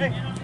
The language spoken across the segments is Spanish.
对。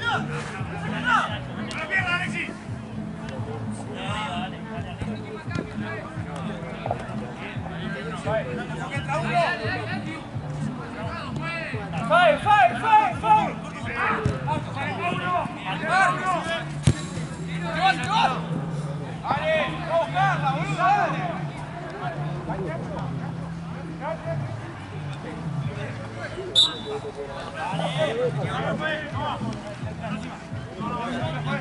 Yeah. Fai, fai, fai, fai! Marco! Gol, gol! Allez, go Carla, oui, allez! Allez!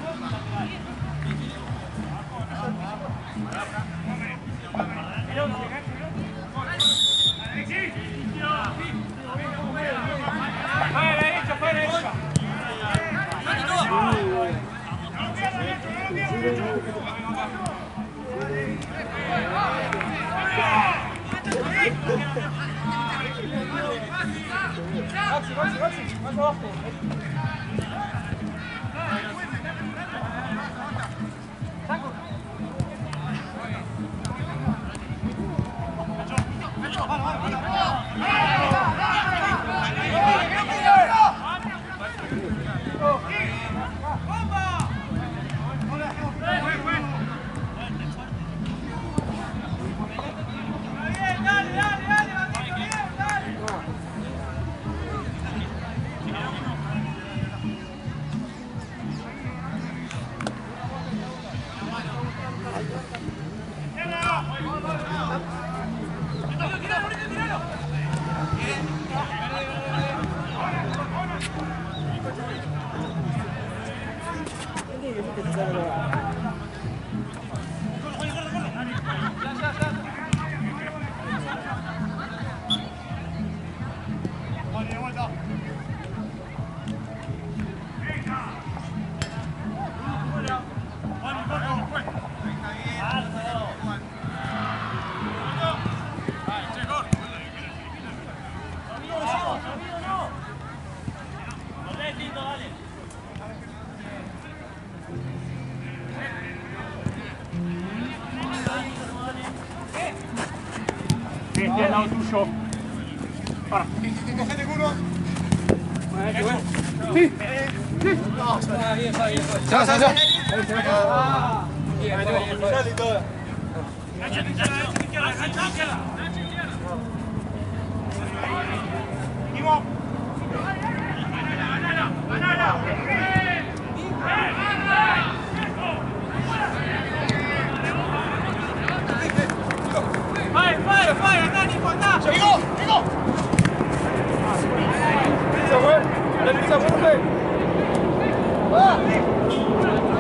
profit. Vamos ver. Ah!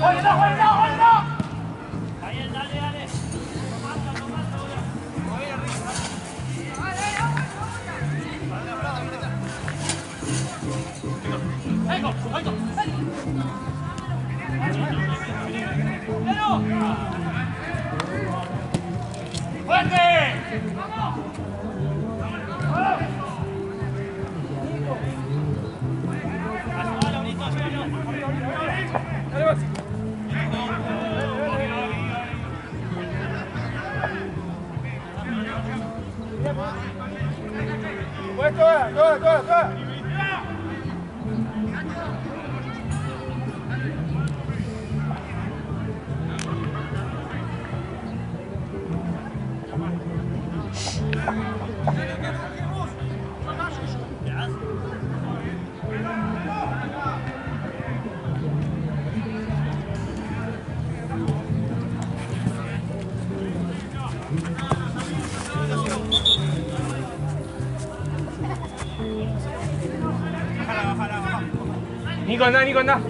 欢迎他，欢迎他。行こうな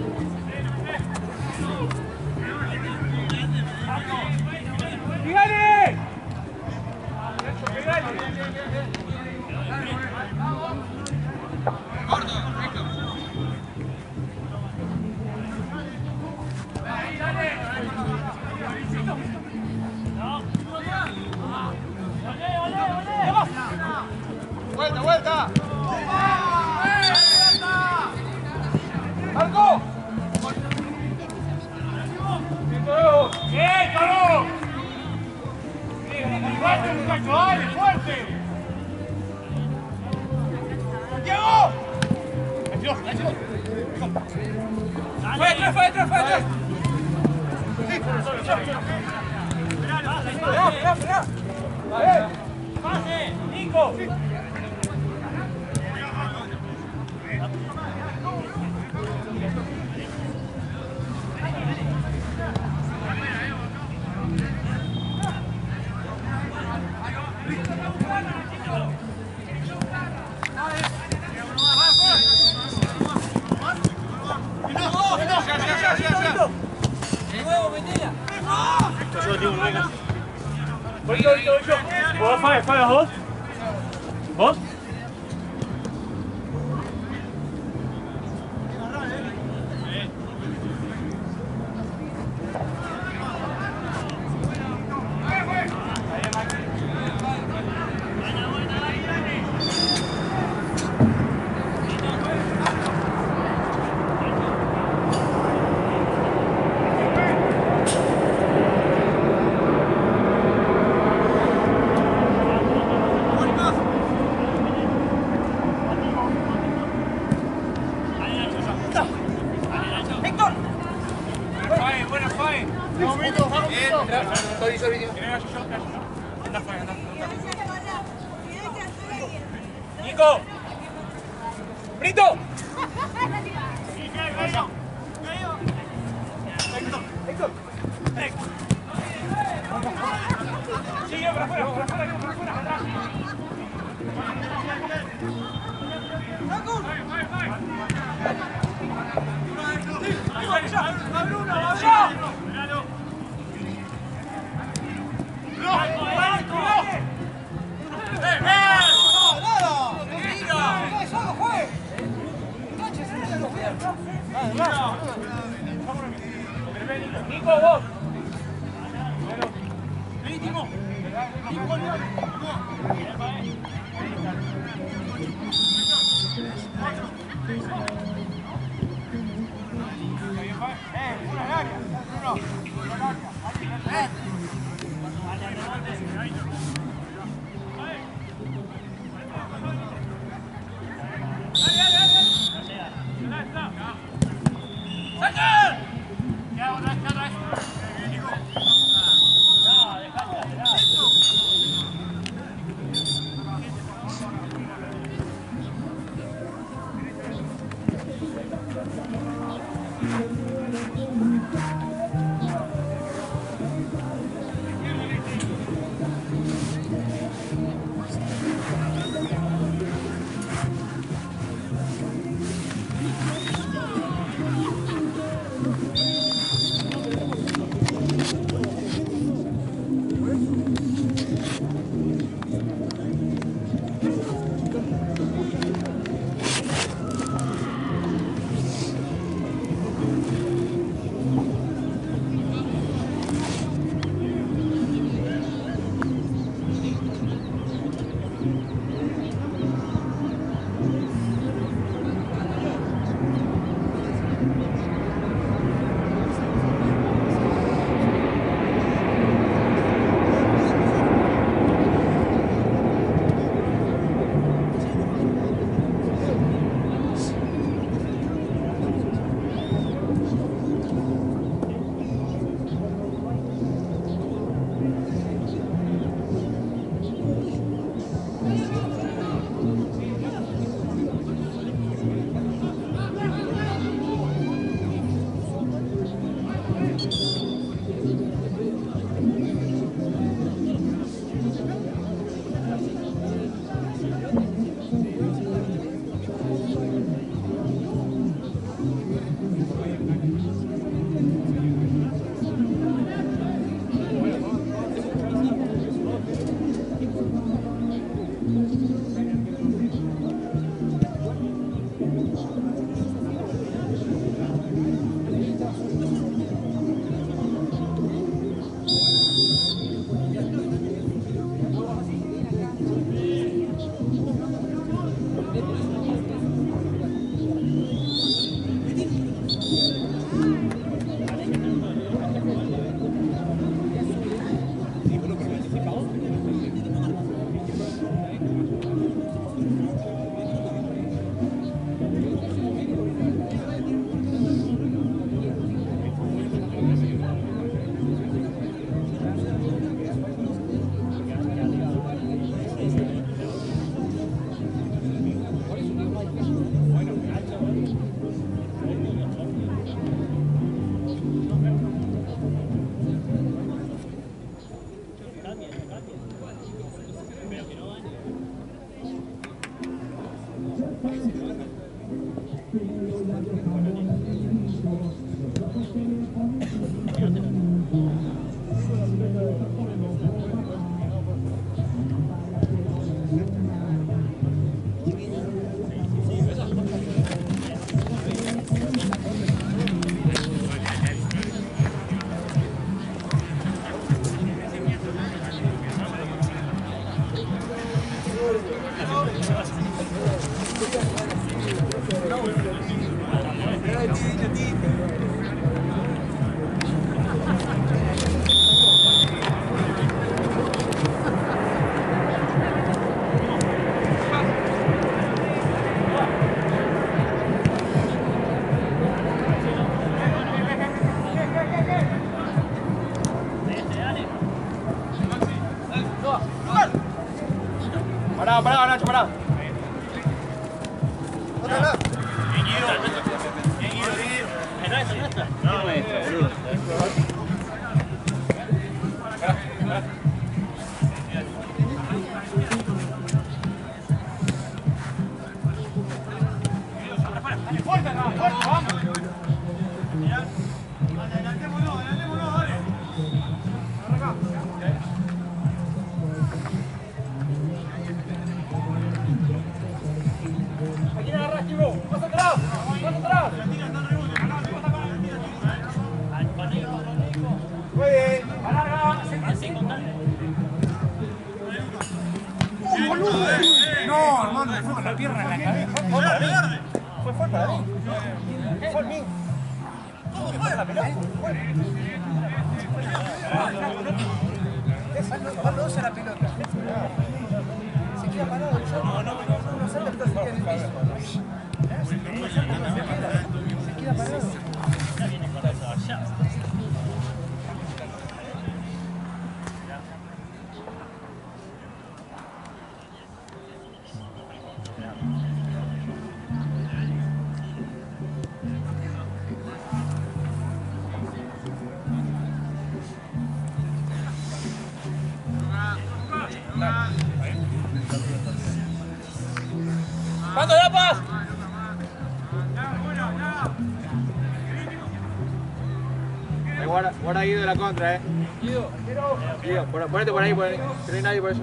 Ahora Guido de la contra, eh. Guido, Guido, ponete por ahí, por ahí. No hay nadie por eso.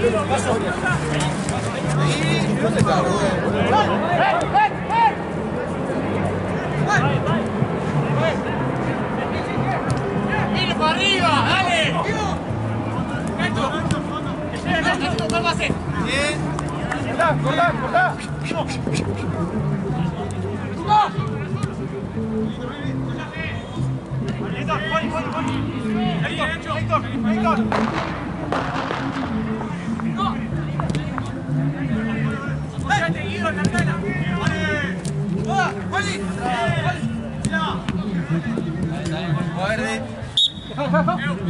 Héctor, Héctor, Héctor. help, help, help.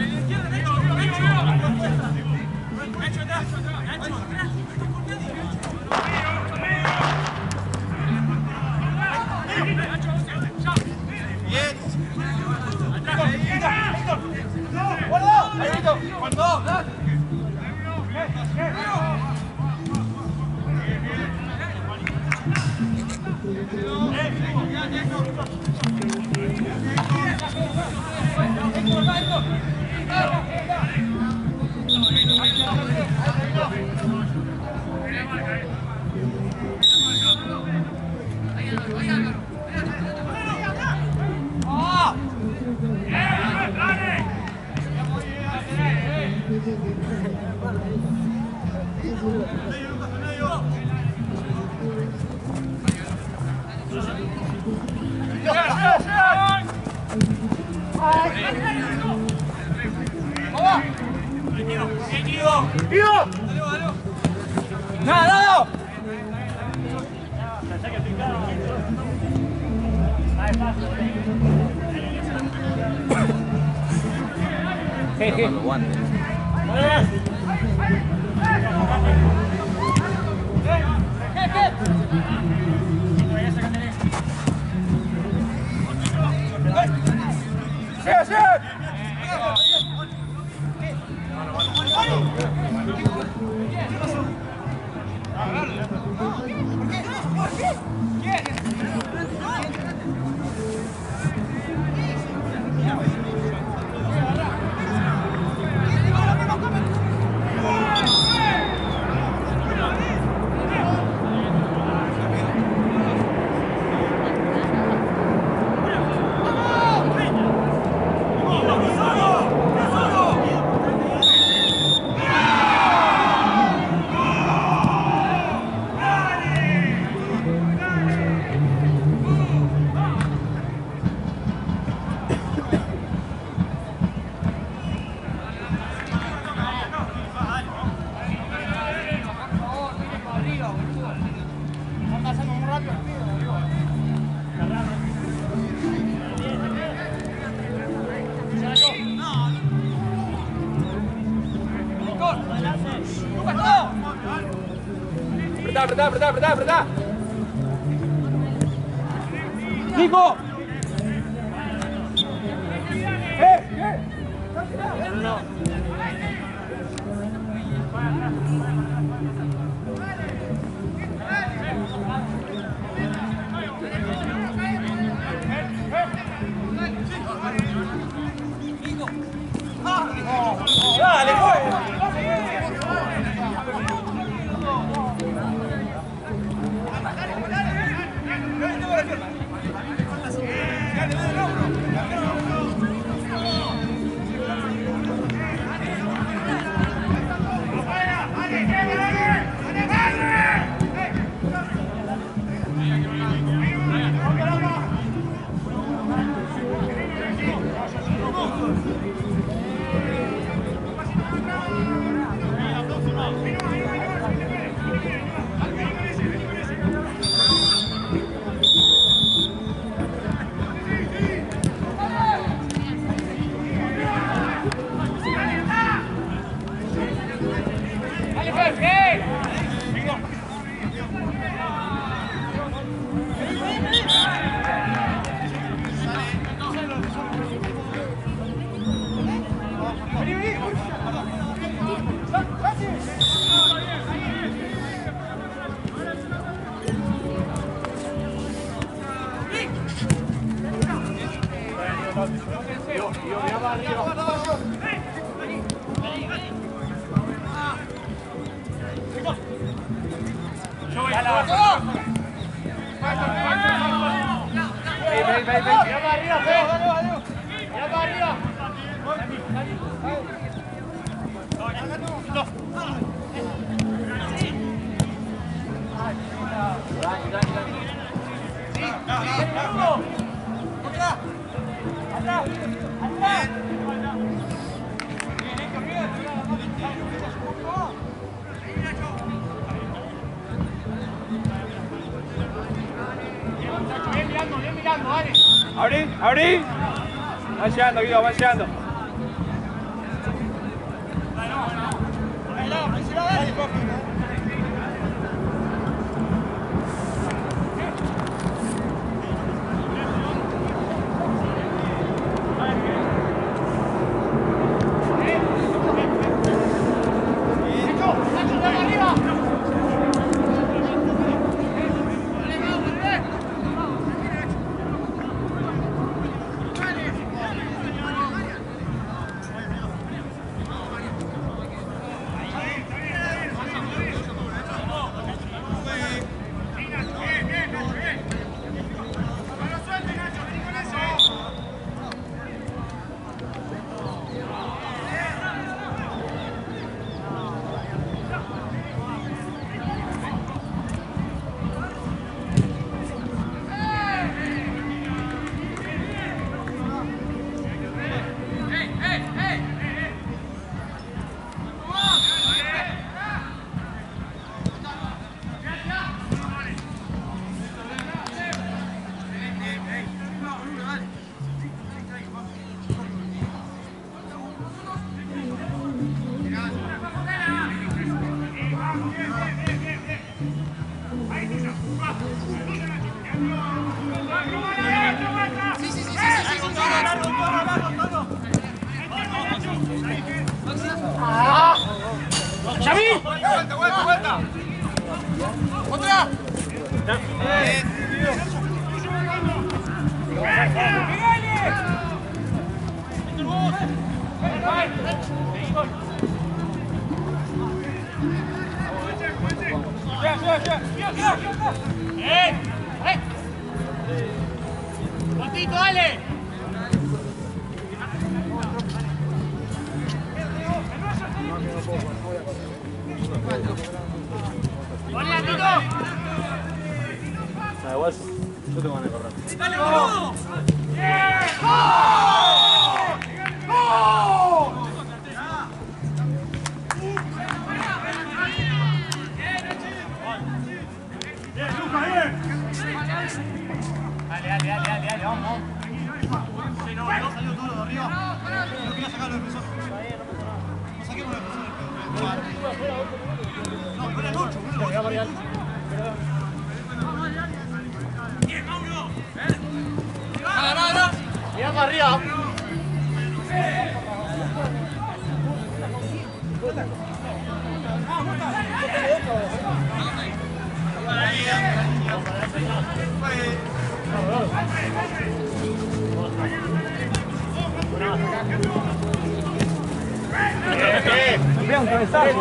Apretá, Van llegando, Guido, van ¡Hola, Tito! Da ah, igual, yo tengo ganas de correr. ¡Dale, boludo! Mira para arriba. Bien, bien. un.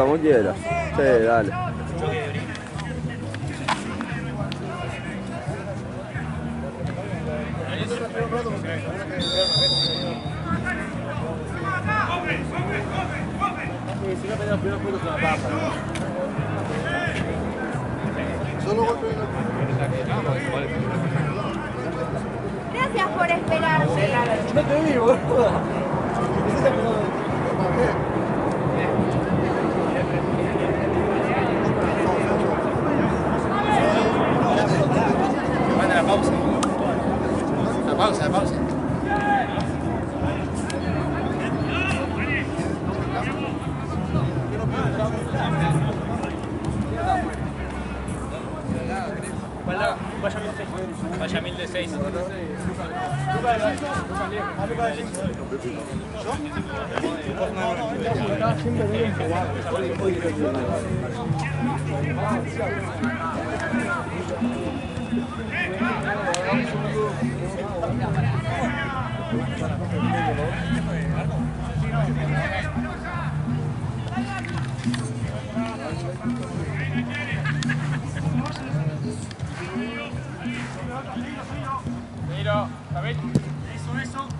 como quieras. Sí, dale. pausa, pausa. Baixa mil de seis. Baixa mil de seis. Hey, Eso, eso.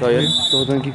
Dayı. Doğudan git.